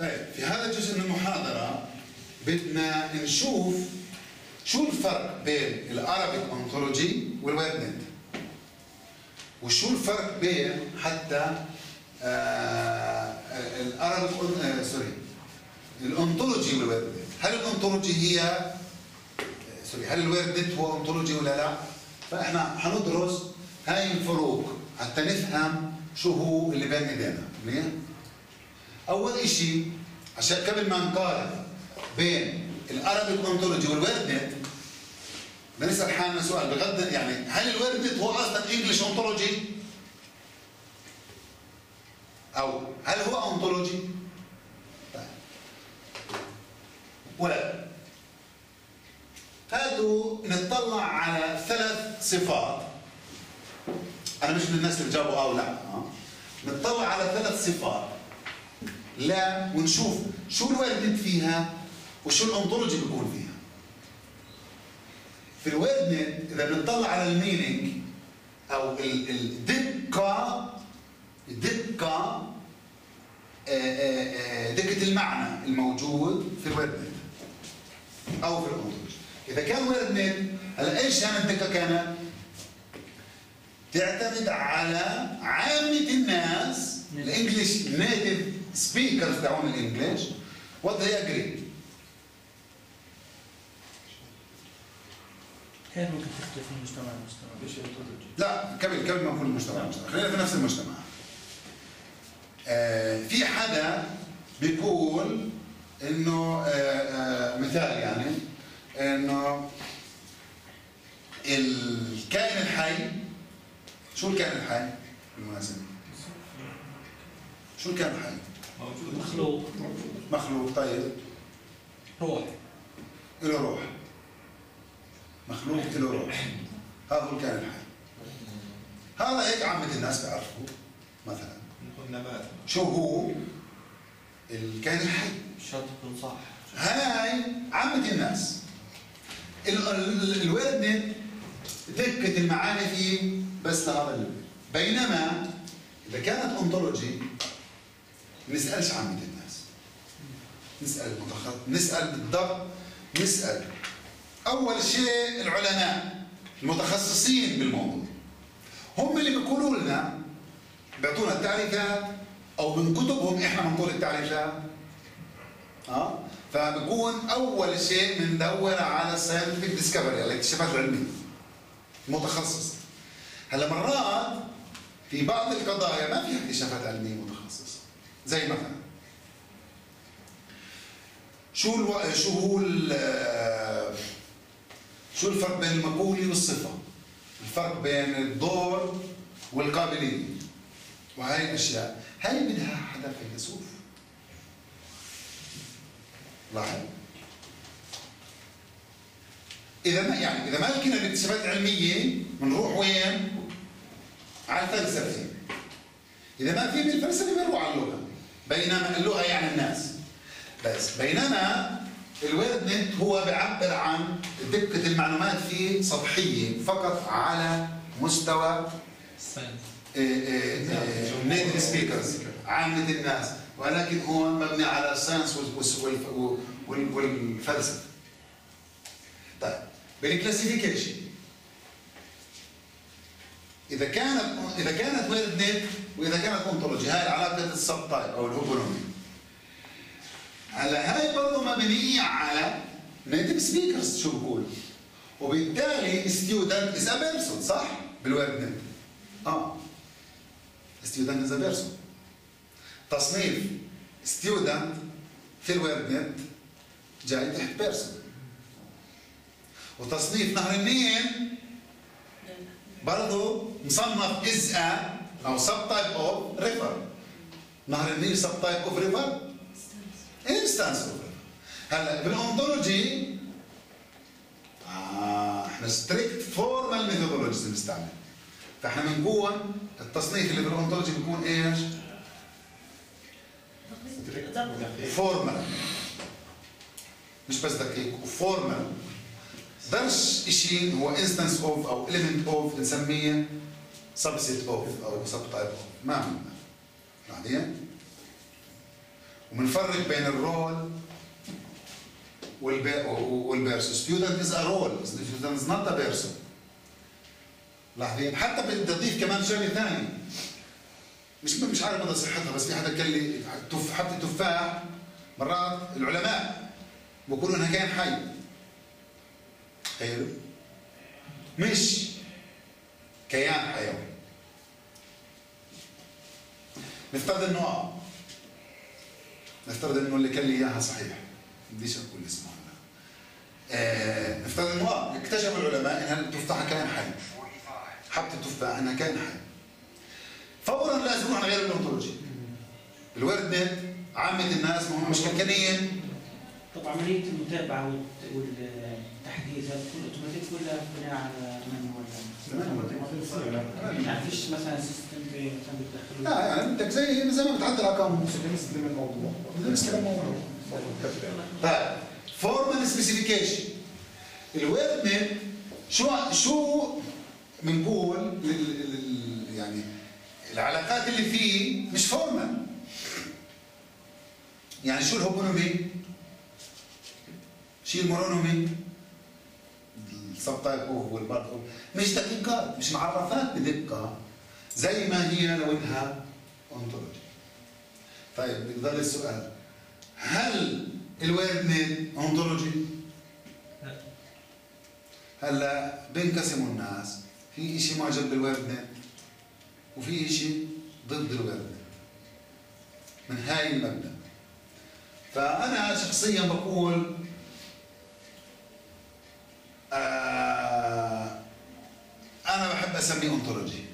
طيب في هذا الجزء من المحاضرة بدنا نشوف شو الفرق بين ال Arabic Ontology وال WordNet وشو الفرق بين حتى آه الارابيك آه سوري الانطولوجي والويب هل الانطولوجي هي سوري هل الويب هو انطولوجي ولا لا؟ فإحنا حندرس هاي الفروق حتى نفهم شو هو اللي بين ايدينا منيح؟ أول شيء عشان قبل ما نقارن بين ال Arabic Ontology وال WordNet بدنا نسأل حالنا سؤال بغض يعني هل ال WordNet هو أصلا English ontology؟ أو هل هو ontology؟ طيب. ولا. هاتوا نطلع على ثلاث صفات. أنا مش من الناس اللي بجاوبوا أو لا نطلع على ثلاث صفات. لا ونشوف شو ال WordNet فيها وشو ال ontology بيكون فيها. في ال WordNet إذا بنطلع على ال meaning أو الدقه الدقه دقة المعنى الموجود في ال WordNet أو في ال ontology. إذا كان WordNet هلأ إيش كانت الدقة؟ كانت؟ تعتمد على عامة الناس ال English native speakers تاعون ال English هي اجري كيف ممكن تختلف من مجتمع لمجتمع؟ لا قبل قبل ما نقول المجتمع. المجتمع خلينا في نفس المجتمع. آه في حدا بيقول إنه آه آه مثال يعني إنه الكائن الحي شو الكائن الحي بالمناسبة؟ شو الكائن الحي؟ مخلوق. مخلوق طيب. روح. له روح. مخلوق له روح. هذا هو الكائن الحي هذا هيك عامة الناس بيعرفوا مثلا. نبات. شو هو؟ الكائن الحي. شرط يكون صح. هاي عامة الناس. ال- ال- الوردن دقة المعاني فيه بس لهذا الليفل بينما إذا كانت أنطولوجي نسألش عامة الناس. نسأل المتخصص نسأل بالضبط نسأل. أول شيء العلماء المتخصصين بالموضوع. هم اللي بيقولوا لنا بيعطونا التعريفات أو من كتبهم إحنا بنقول التعريفات. آه؟ فبكون أول شيء بندور على ال scientific discovery الاكتشافات العلميه متخصص. هلا مرات في بعض القضايا ما فيها اكتشافات علمية زي مثلا شو ألو... شو هو ال... شو الفرق بين المقولة والصفة؟ الفرق بين الدور والقابلية. وهي الأشياء. هاي بدها حدا فيلسوف لاحظ. إذا ما يعني إذا ما لقينا الاكتشافات العلمية بنروح وين؟ على الفلسفة. إذا ما في بالفلسفه بنروح على اللغة. بينما اللغة يعني الناس. بس بينما ال WordNet هو بيعبر عن دقة المعلومات فيه سطحية فقط على مستوى native speakers عامة الناس. ولكن هو مبني على ال science والفلسفة. طيب بال classification إذا كانت إذا كانت WordNet ontology هاي علاقة ال subtype أو ال hyponymy هلا هاي برضه مبنية على native speakers شو بقول؟ وبالتالي student is a person صح؟ بال WordNet آه. student is a person تصنيف student في ال WordNet جاي تحت person وتصنيف نهر النيل برضه مصنف as a subtype of river نهر النيل type of river instance of river هلا بال ontology آه إحنا strict formal methodologies بنستعمل. فإحنا بنكون التصنيف اللي بال ontology بيكون إيش؟ formal مش بس دقيق و formal درش شيء هو instance of أو element of بنسميه subset of أو type of. ما عندنا. بعدين وبنفرق بين ال role وال person student is a role student is not a person لاحظين؟ حتى بدي اضيف كمان شغلة ثانية. مش مش عارف مدى صحتها بس في حدا قال لي تف حتى التفاح مرات العلماء بقولوا إنها كائن حي. تخيلوا؟ مش كيان حيوي نفترض إنه آه. نفترض إنه اللي كان لي إياها صحيح. بديش أقول اسمه آه نفترض إنه آه. اكتشف العلماء إنها التفاحة كائن حي. حبة التفاح إنها كائن حي. فورا لازم نروح غير ال ontology ال WordNet عامة الناس ما هم مش كلكنيين طب عملية المتابعة والت- والتحديث هل تكون أوتوماتيك ولا بناء على من ولا؟ يعني فيش مثلا system مثلا بتدخلوه؟ لا يعني بدك زي زي ما بتعدل ارقام نسلم الموضوع نسلم الموضوع. طيب formal specification ال WordNet شو شو بنقول يعني العلاقات اللي فيه مش formal يعني شو ال hyponymy شو ال meronymy ال subtype هو ال part هو. مش دقيقات مش معرفات بدقة. زي ما هي لو انها ontology طيب بيضل السؤال. هل ال WordNet ontology؟ هلا بينقسموا الناس. في شيء معجب بال WordNet وفي شيء ضد ال WordNet من هاي المبدا فأنا شخصيا بقول آه أنا بحب أسميه ontology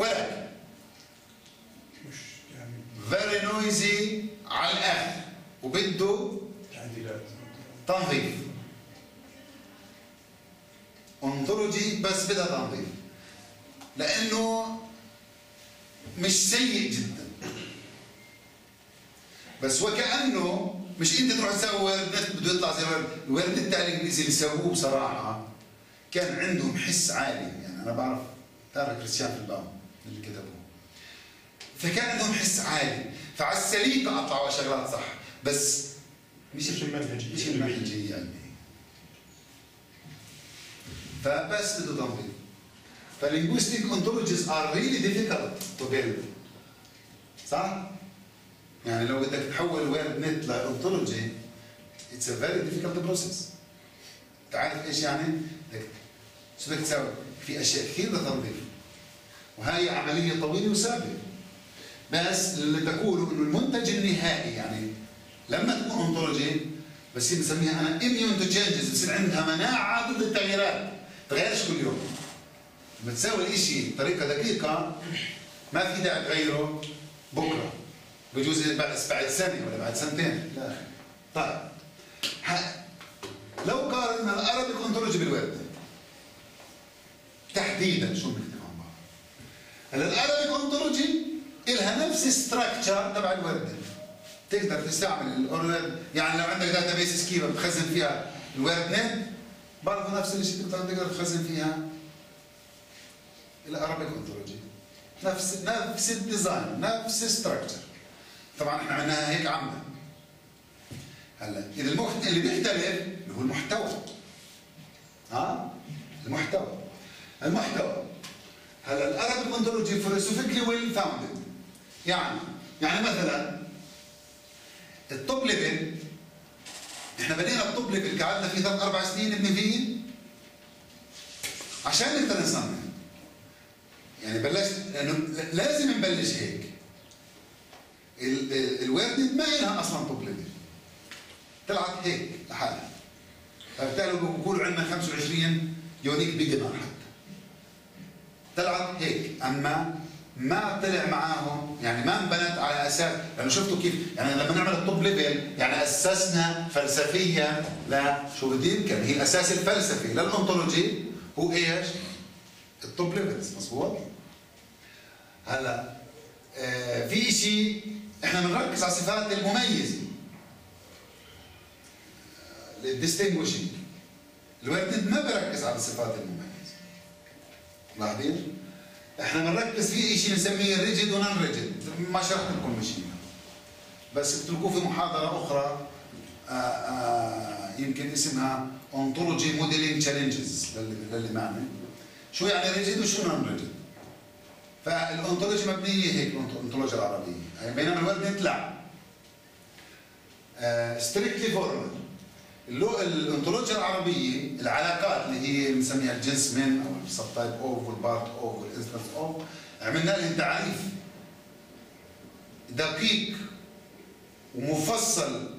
ولكن very noisy على الآخر. وبده تعديلات تنظيف ontology بس بدها تنظيف. لأنه مش سيء جدا. بس وكأنه مش انت تروح تسوي WordNet بده يطلع زي ال WordNet تاعت الإنجليزي اللي سووه بصراحة كان عندهم حس عالي. يعني أنا بعرف تعرف Christiane Fellbaum. اللي كتبوه فكان عندهم حس عالي فعلى السليقه اطلعوا شغلات صح بس مش مش المنهجية. مش المنهجيه يعني فبس بده تنظيف ف ال linguistic ontologies are really difficult to build صح؟ يعني لو بدك تحول WordNet ل ontology it's a very difficult process انت عارف إيش يعني؟ شو بدك تسوي؟ في أشياء كثير لتنظيف وهي عملية طويلة وشاقة. بس اللي تقوله إنه المنتج النهائي يعني لما تكون ontology بس هي بنسميها immune to changes بصير عندها مناعة ضد التغييرات. تغيرش كل يوم؟ بتساوي الاشي بطريقة دقيقة ما في داعي تغيره بكرة. بجوز بعد سنة ولا بعد سنتين. لا. طيب. لو قارنا ال Arabic Ontology بال WordNet تحديدا شو هلا ال Arabic Ontology لها نفس ال structure تبع ال WordNet. تقدر تستعمل ال WordNet يعني لو عندك database schema بتخزن فيها ال WordNet برضه نفس الشيء تقدر تقدر تخزن فيها ال Arabic Ontology نفس نفس ال design نفس ال structure طبعا إحنا عملناها هيك عامه هلأ إذا المخت... اللي بيختلف اللي هو المحتوى. ها؟ المحتوى. المحتوى. هلا ال Arabic Ontology philosophically well-founded يعني يعني مثلا ال top level إحنا بدينا ال top level قعدنا فيه ثلاث أربع سنين نبني فيه؟ عشان نقدر نصمم. يعني بلشت لأنه لازم نبلش هيك. ال- ال- ال WordNet ما لها أصلا top level طلعت هيك لحالها. فبالتالي بقولوا عندنا 25 unique beginner حتى. طلعت هيك. أما ما طلع معاهم يعني ما انبنت على أساس لأنه شفتوا كيف يعني لما نعمل ال top level يعني أسسنا فلسفيا لا شو بدي يمكن؟ هي الاساس الفلسفي لل ontology هو إيش؟ ال top levels مظبوط؟ هلا آه في شيء إحنا بنركز على الصفات المميزة. ال distinguishing ال WordNet ما بركز على الصفات المميزة. لاحظين؟ إحنا بنركز في شيء بنسميه rigid و non-rigid ما شرحت لكم شيء بس بتلقوه في محاضرة أخرى. آه، آه، يمكن اسمها ontology modeling challenges للي معنا. شو يعني rigid وشو non-rigid ف ال ontology مبنية هيك الانطولوجيا العربية. يعني بينما ال WordNet لا strictly formal الانطولوجيا العربية العلاقات اللي هي بنسميها الجنس من أو ال subtype of وال part of وال instance of عملنا لهم تعريف دقيق ومفصل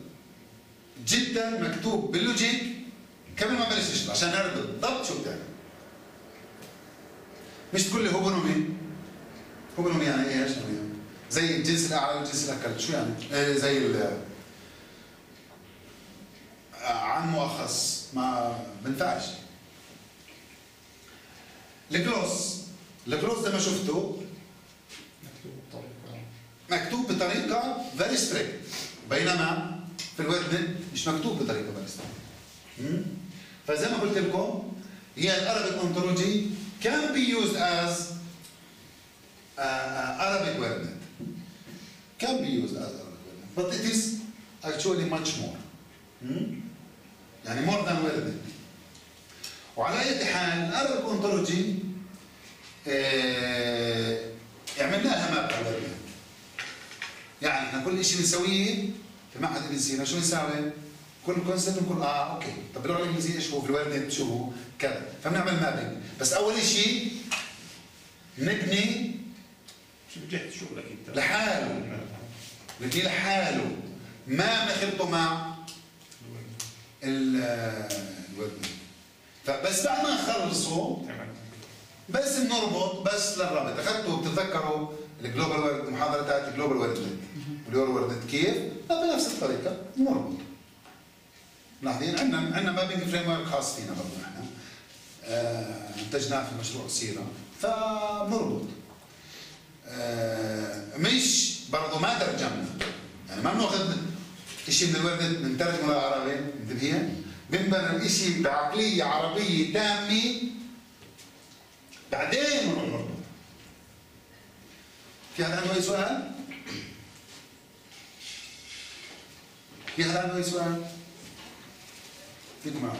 جدا مكتوب بال logic قبل ما بلش تشتغل عشان نعرف بالضبط شو بتعمل مش تقول لي hyponymy hyponymy يعني إيش؟ يعني زي الجنس الأعلى والجنس الأقل شو يعني؟ إيه زي ما الجلوس الجلوس زي ما شفتوا مكتوب بطريقه very strict بينما في ال WordNet مش مكتوب بطريقه very strict فزي ما قلت لكم هي ال Arabic Ontology can be used as uh, uh, Arabic WordNet can be used as Arabic WordNet but it is actually? يعني more. Than WordNet وعلى أي حال ال Arabic Ontology آه، عملنا لها map يعني إحنا كل شيء بنسويه في معهد ابن سينا شو بنساوي؟ كل concept بنقول آه okay. طب باللغة الإنجليزية إيش هو؟ في ال WordNet شو هو؟ كذا. فبنعمل mapping. بس أول شيء نبني شو بجهد شغلك أنت. لحاله. نبني لحاله. ما بنخلطه مع ال- فبس بعد ما نخلصه بس بنربط بس للربط أخذتوا بتتذكروا ال Global WordNet المحاضرة تاعت ال Global WordNet وال EuroWordNet كيف؟ بنفس الطريقة بنربط ملاحظين عندنا عندنا mapping framework خاص فينا برضه إحنا آه، انتجناه في مشروع SIERA. فبنربط آه، مش برضه ما ترجمنا. يعني ما بناخذ شيء من الورد بنترجمه للعربي انتبهين بنبنى الشيء بعقلية عربية تامة بعدين نربط في حدا عنده اي سؤال؟ في حدا عنده اي سؤال؟ فيكم معنا